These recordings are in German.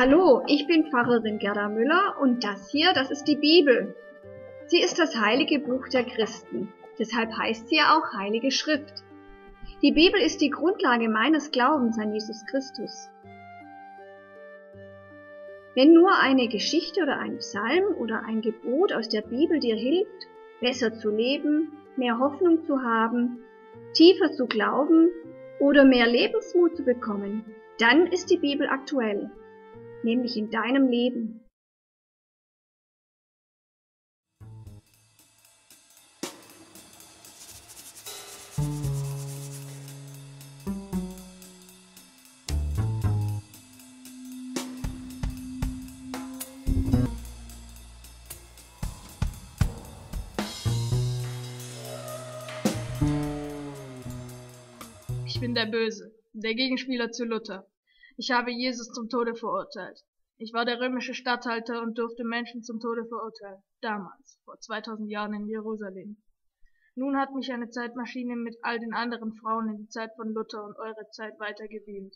Hallo, ich bin Pfarrerin Gerda Müller und das hier, das ist die Bibel. Sie ist das heilige Buch der Christen. Deshalb heißt sie ja auch Heilige Schrift. Die Bibel ist die Grundlage meines Glaubens an Jesus Christus. Wenn nur eine Geschichte oder ein Psalm oder ein Gebot aus der Bibel dir hilft, besser zu leben, mehr Hoffnung zu haben, tiefer zu glauben oder mehr Lebensmut zu bekommen, dann ist die Bibel aktuell, nämlich in deinem Leben. Ich bin der Böse, der Gegenspieler zu Luther. Ich habe Jesus zum Tode verurteilt. Ich war der römische Statthalter und durfte Menschen zum Tode verurteilen. Damals, vor 2000 Jahren in Jerusalem. Nun hat mich eine Zeitmaschine mit all den anderen Frauen in die Zeit von Luther und eure Zeit weitergebeamt.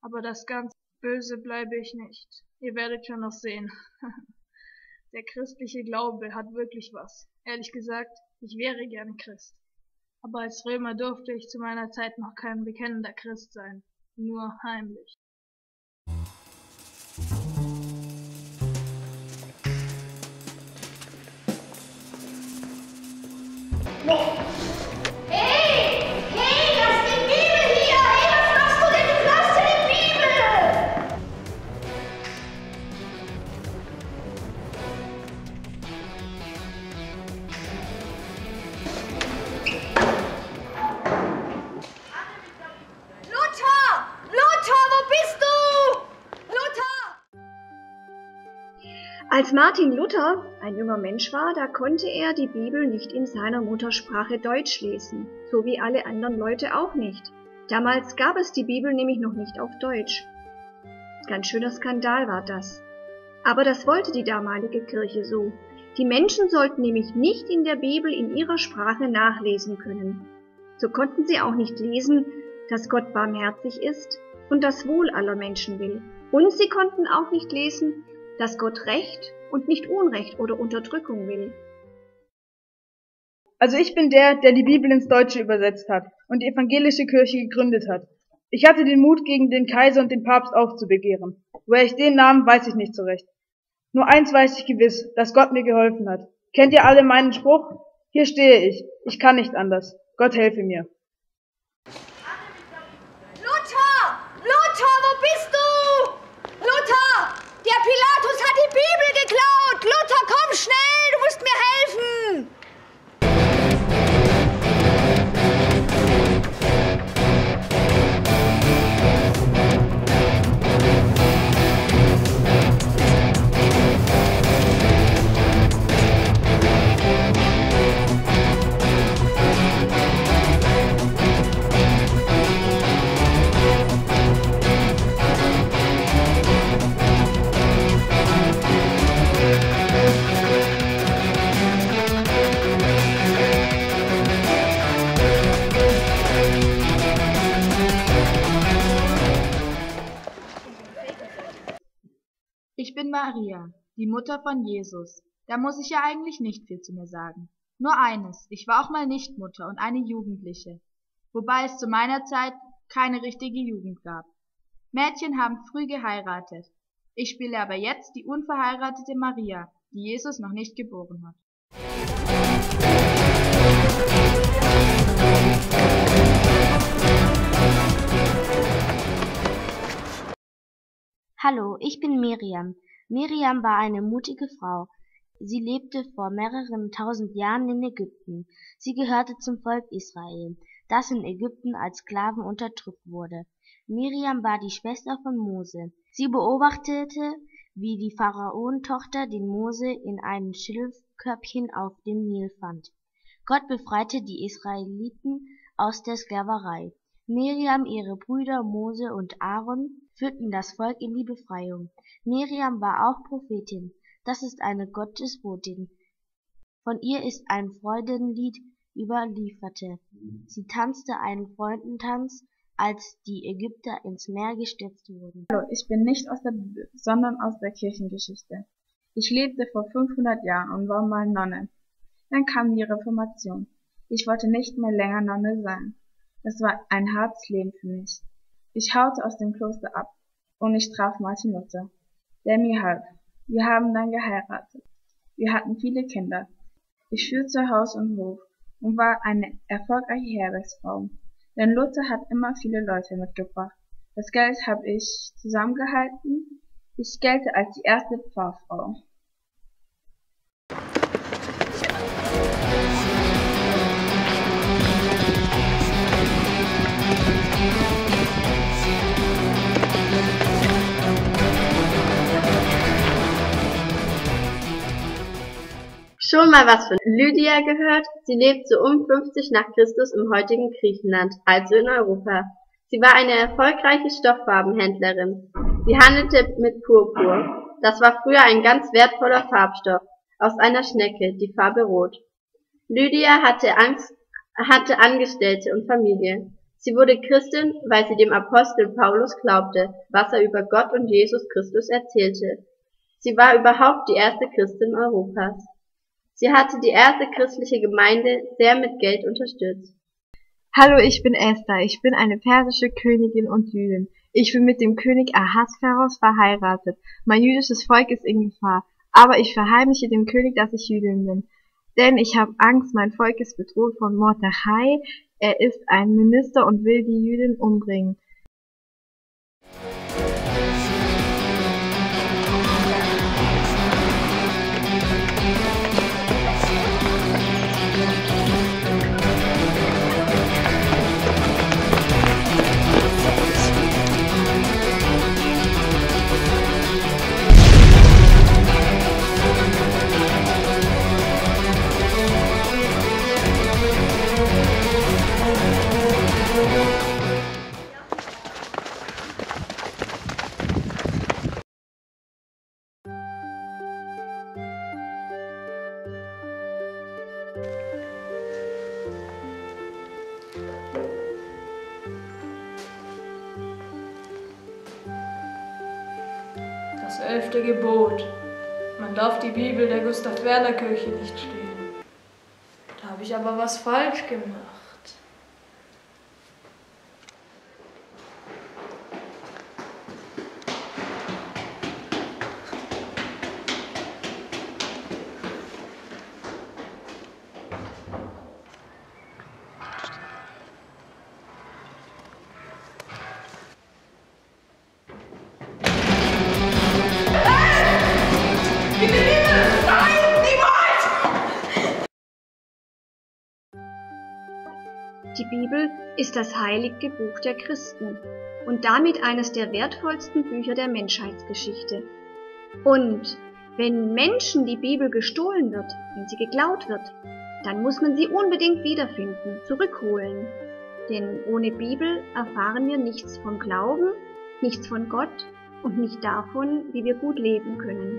Aber das ganz Böse bleibe ich nicht. Ihr werdet schon noch sehen. der christliche Glaube hat wirklich was. Ehrlich gesagt, ich wäre gerne Christ. Aber als Römer durfte ich zu meiner Zeit noch kein bekennender Christ sein, nur heimlich. Hey! Als Martin Luther ein junger Mensch war, da konnte er die Bibel nicht in seiner Muttersprache Deutsch lesen, so wie alle anderen Leute auch nicht. Damals gab es die Bibel nämlich noch nicht auf Deutsch. Ganz schöner Skandal war das. Aber das wollte die damalige Kirche so. Die Menschen sollten nämlich nicht in der Bibel in ihrer Sprache nachlesen können. So konnten sie auch nicht lesen, dass Gott barmherzig ist und das Wohl aller Menschen will. Und sie konnten auch nicht lesen, dass Gott Recht und nicht Unrecht oder Unterdrückung will. Also ich bin der, der die Bibel ins Deutsche übersetzt hat und die evangelische Kirche gegründet hat. Ich hatte den Mut, gegen den Kaiser und den Papst aufzubegehren. Woher ich den nahm, weiß ich nicht so recht. Nur eins weiß ich gewiss, dass Gott mir geholfen hat. Kennt ihr alle meinen Spruch? Hier stehe ich. Ich kann nicht anders. Gott helfe mir. Luther! Luther, wo bist du? Luther! Der Pilatus hat die Bibel geklaut! Luther, komm schnell! Du musst mir helfen! Ich bin Maria, die Mutter von Jesus. Da muss ich ja eigentlich nicht viel zu mir sagen. Nur eines, ich war auch mal Nichtmutter und eine Jugendliche. Wobei es zu meiner Zeit keine richtige Jugend gab. Mädchen haben früh geheiratet. Ich spiele aber jetzt die unverheiratete Maria, die Jesus noch nicht geboren hat. Hallo, ich bin Miriam. Miriam war eine mutige Frau. Sie lebte vor mehreren tausend Jahren in Ägypten. Sie gehörte zum Volk Israel, das in Ägypten als Sklaven unterdrückt wurde. Miriam war die Schwester von Mose. Sie beobachtete, wie die Pharaontochter den Mose in einem Schilfkörbchen auf dem Nil fand. Gott befreite die Israeliten aus der Sklaverei. Miriam, ihre Brüder Mose und Aaron führten das Volk in die Befreiung. Miriam war auch Prophetin. Das ist eine Gottesbotin. Von ihr ist ein Freudenlied überlieferte. Sie tanzte einen Freudentanz als die Ägypter ins Meer gestürzt wurden. Hallo, ich bin nicht aus der Bibel, sondern aus der Kirchengeschichte. Ich lebte vor 500 Jahren und war mal Nonne. Dann kam die Reformation. Ich wollte nicht mehr länger Nonne sein. Es war ein hartes Leben für mich. Ich haute aus dem Kloster ab und ich traf Martin Luther, der mir half. Wir haben dann geheiratet. Wir hatten viele Kinder. Ich führte Haus und Hof und war eine erfolgreiche Herbergsfrau. Denn Luther hat immer viele Leute mitgebracht. Das Geld habe ich zusammengehalten. Ich gelte als die erste Pfarrfrau. Schon mal was von Lydia gehört? Sie lebt so um 50 nach Christus im heutigen Griechenland, also in Europa. Sie war eine erfolgreiche Stofffarbenhändlerin. Sie handelte mit Purpur. Das war früher ein ganz wertvoller Farbstoff aus einer Schnecke, die Farbe Rot. Lydia hatte Angst, hatte Angestellte und Familie. Sie wurde Christin, weil sie dem Apostel Paulus glaubte, was er über Gott und Jesus Christus erzählte. Sie war überhaupt die erste Christin Europas. Sie hatte die erste christliche Gemeinde sehr mit Geld unterstützt. Hallo, ich bin Esther. Ich bin eine persische Königin und Jüdin. Ich bin mit dem König Ahasveros verheiratet. Mein jüdisches Volk ist in Gefahr. Aber ich verheimliche dem König, dass ich Jüdin bin. Denn ich habe Angst, mein Volk ist bedroht von Mordechai. Er ist ein Minister und will die Jüdin umbringen. Elfte Gebot. Man darf die Bibel der Gustav Werner Kirche nicht stehlen. Da habe ich aber was falsch gemacht. Bibel ist das heilige Buch der Christen und damit eines der wertvollsten Bücher der Menschheitsgeschichte. Und wenn Menschen die Bibel gestohlen wird, wenn sie geklaut wird, dann muss man sie unbedingt wiederfinden, zurückholen. Denn ohne Bibel erfahren wir nichts vom Glauben, nichts von Gott und nicht davon, wie wir gut leben können.